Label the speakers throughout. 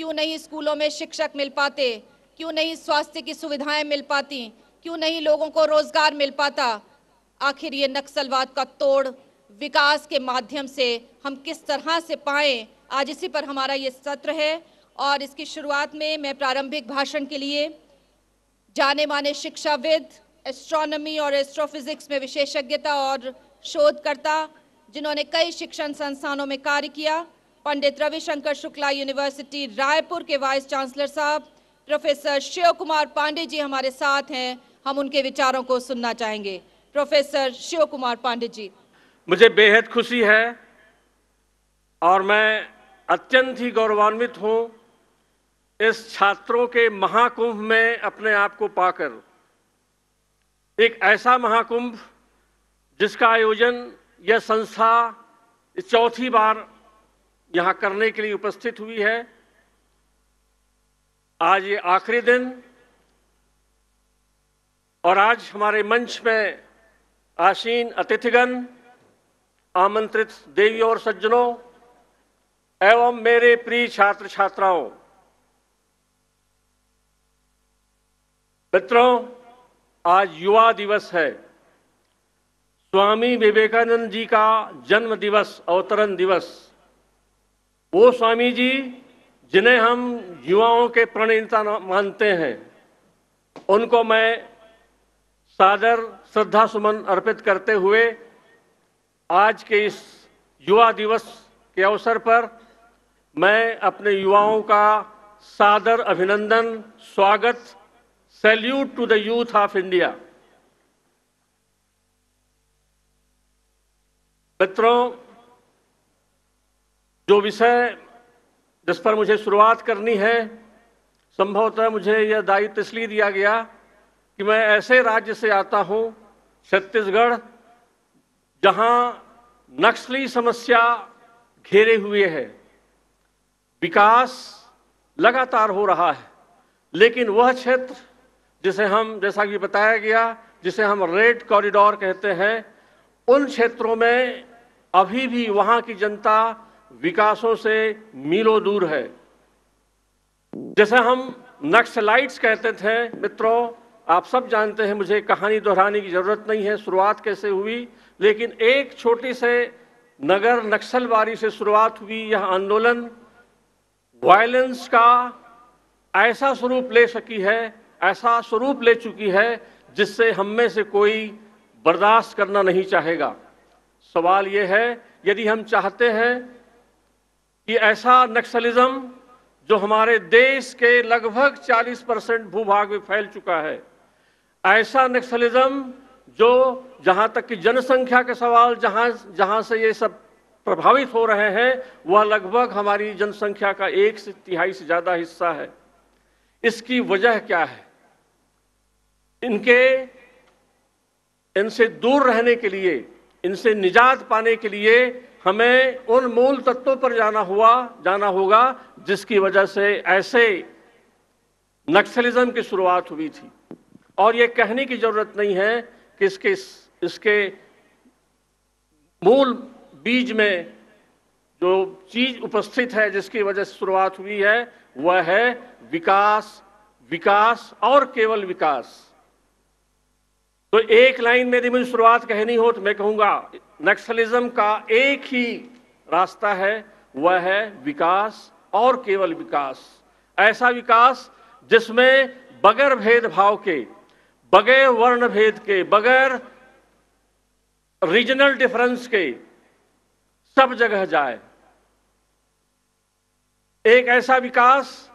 Speaker 1: क्यों नहीं स्कूलों में शिक्षक मिल पाते? क्यों नहीं स्वास्थ्य की सुविधाएँ मिल पाती? क्यों नहीं लोगों को रोज़गार मिल पाता? आखिर ये नक्सलवाद का तोड़ विकास के माध्यम से हम किस तरह से पाएँ? आज इसी पर हमारा ये सत्र है और इसकी शुरुआत में मैं प्रारंभिक भाषण के लिए जाने माने शिक्षाविद एस्ट्रोनॉमी और एस्ट्रोफिजिक्स में विशेषज्ञता और शोधकर्ता, जिन्होंने कई शिक्षण संस्थानों में कार्य किया। पंडित रविशंकर शुक्ला यूनिवर्सिटी रायपुर के वाइस चांसलर साहब, प्रोफेसर शिव कुमार पांडे जी हमारे साथ हैं। हम उनके विचारों को सुनना चाहेंगे। प्रोफेसर शिव कुमार पांडे जी।
Speaker 2: मुझे बेहद खुशी है और मैं अत्यंत ही गौरवान्वित हूँ इस छात्रों के महाकुंभ में अपने आप को पाकर। एक ऐसा महाकुंभ जिसका आयोजन यह संस्था चौथी बार यहाँ करने के लिए उपस्थित हुई है। आज ये आखिरी दिन और आज हमारे मंच में आसीन अतिथिगण, आमंत्रित देवी और सज्जनों एवं मेरे प्रिय छात्र छात्राओं मित्रों, आज युवा दिवस है। स्वामी विवेकानंद जी का जन्म दिवस, अवतरण दिवस। वो स्वामी जी, जिन्हें हम युवाओं के प्रणेता मानते हैं, उनको मैं सादर श्रद्धा सुमन अर्पित करते हुए आज के इस युवा दिवस के अवसर पर मैं अपने युवाओं का सादर अभिनंदन, स्वागत, salute to the youth of India. मित्रों जो विषय जिस पर मुझे शुरुआत करनी है, संभवतः मुझे यह दायित्व इसलिए दिया गया कि मैं ऐसे राज्य से आता हूँ, छत्तीसगढ़, जहाँ नक्सली समस्या घेरे हुए है। विकास लगातार हो रहा है, लेकिन वह क्षेत्र जिसे हम, जैसा कि बताया गया, जिसे हम रेड कॉरिडोर कहते हैं, उन क्षेत्रों में अभी भी वहाँ की जनता विकासों से मीलों दूर है। जैसे हम नक्सलाइट्स कहते थे, मित्रों, आप सब जानते हैं, मुझे कहानी दोहराने की ज़रूरत नहीं है, शुरुआत कैसे हुई? लेकिन एक छोटी से नगर नक्सलवारी से शुरुआत हुई, यह आंदोलन वायलेंस का ऐसा स्वरूप ले सकी है, ऐसा स्वरूप ले चुकी है, जिससे हम में से कोई बर्दाश्त करना नहीं चाहेगा। सवाल यह है, यदि हम चाहते हैं कि ऐसा नक्सलिज्म जो हमारे देश के लगभग 40 परसेंट भूभाग में फैल चुका है, ऐसा नक्सलिज्म जो जहाँ तक कि जनसंख्या के सवाल जहाँ जहाँ से ये सब प्रभावित हो रहे हैं, वह लगभग हमारी जनसंख्या का एक से तिहाई से ज़्यादा हिस्सा है। इसकी वजह क्या है? इनके, इनसे दूर रहने के लिए, इनसे निजात पाने के लिए हमें उन मूल तत्वों पर जाना हुआ, जाना होगा, जिसकी वजह से ऐसे नक्सलिज्म की शुरुआत हुई थी। और ये कहने की ज़रूरत नहीं है कि इसके इसके मूल बीज में जो चीज़ उपस्थित है, जिसकी वजह से शुरुआत हुई है, वह है विकास विकास और केवल विकास। तो एक लाइन में यदि मुझे शुरुआत कहनी हो तो मैं कहूँगा नक्सलिज्म का एक ही रास्ता है, वह है विकास, और केवल विकास। ऐसा विकास जिसमें बगैर भेदभाव के, बगैर वर्ण भेद के, बगैर रीजनल डिफरेंस के सब जगह जाए। एक ऐसा विकास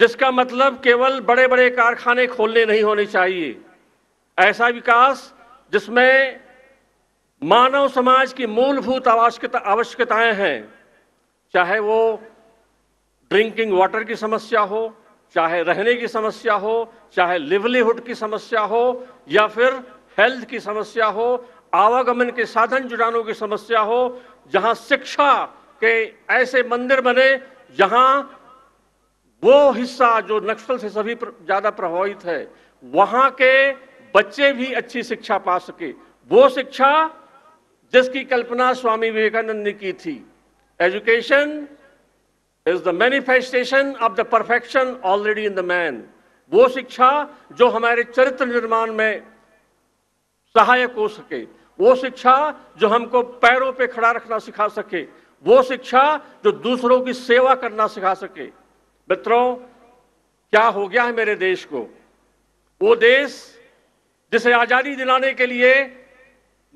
Speaker 2: जिसका मतलब केवल बड़े बड़े कारखाने खोलने नहीं होने चाहिए। ऐसा विकास जिसमें मानव समाज की मूलभूत आवश्यकता आवश्यकताएँ हैं। चाहे वो ड्रिंकिंग वाटर की समस्या हो चाहे रहने की समस्या हो चाहे लिवलीहुड की समस्या हो या फिर हेल्थ की समस्या हो आवागमन के साधन जुटानों की समस्या हो जहाँ शिक्षा के ऐसे मंदिर बने जहाँ वो हिस्सा जो नक्सल से सभी प्र, ज़्यादा प्रभावित है वहाँ के बच्चे भी अच्छी शिक्षा पा सके। वो शिक्षा जिसकी कल्पना स्वामी विवेकानंद ने की थी। Education is the manifestation of the perfection already in the man वो शिक्षा जो हमारे चरित्र निर्माण में सहायक हो सके, वो शिक्षा जो हमको पैरों पे खड़ा रखना सिखा सके, वो शिक्षा जो दूसरों की सेवा करना सिखा सके। मित्रों, क्या हो गया है मेरे देश को? वो देश जिसे आज़ादी दिलाने के लिए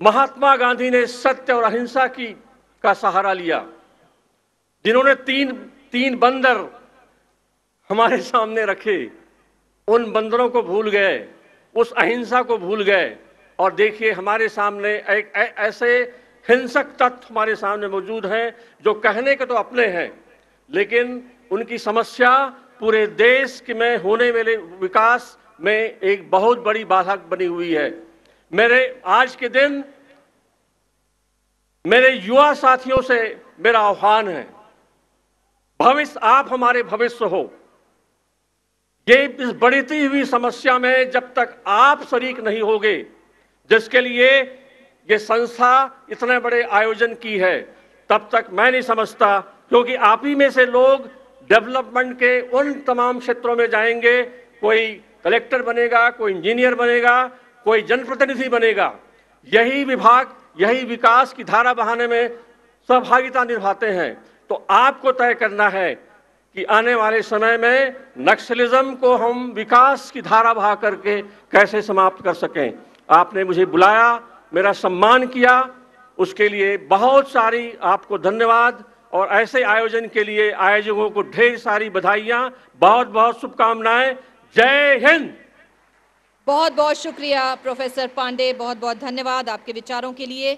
Speaker 2: महात्मा गांधी ने सत्य और अहिंसा की का सहारा लिया। जिन्होंने तीन तीन बंदर हमारे सामने रखे, उन बंदरों को भूल गए, उस अहिंसा को भूल गए। और देखिए, हमारे सामने एक ऐसे हिंसक तत्व हमारे सामने मौजूद हैं, जो कहने के तो अपने हैं, लेकिन उनकी समस्या पूरे देश के में होने वाले विकास में एक बहुत बड़ी बाधक बनी हुई है। मेरे आज के दिन मेरे युवा साथियों से मेरा आह्वान है, भविष्य आप हमारे भविष्य हो। ये इस बढ़ती हुई समस्या में जब तक आप शरीक नहीं होगे, जिसके लिए ये संस्था इतने बड़े आयोजन की है, तब तक मैं नहीं समझता, क्योंकि आप ही में से लोग डेवलपमेंट के उन तमाम क्षेत्रों में जाएँगे, कोई कलेक्टर बनेगा, कोई इंजीनियर बनेगा कोई जनप्रतिनिधि बनेगा। यही विभाग, यही विकास की धारा बहाने में सहभागिता निभाते हैं। तो आपको तय करना है कि आने वाले समय में नक्सलिज्म को हम विकास की धारा बहा करके कैसे समाप्त कर सकें। आपने मुझे बुलाया, मेरा सम्मान किया, उसके लिए बहुत सारी आपको धन्यवाद और ऐसे आयोजन के लिए आयोजकों को ढेर सारी बधाइयाँ बहुत बहुत शुभकामनाएँ। जय हिंद!
Speaker 1: बहुत बहुत शुक्रिया प्रोफेसर पांडे। बहुत बहुत धन्यवाद आपके विचारों के लिए।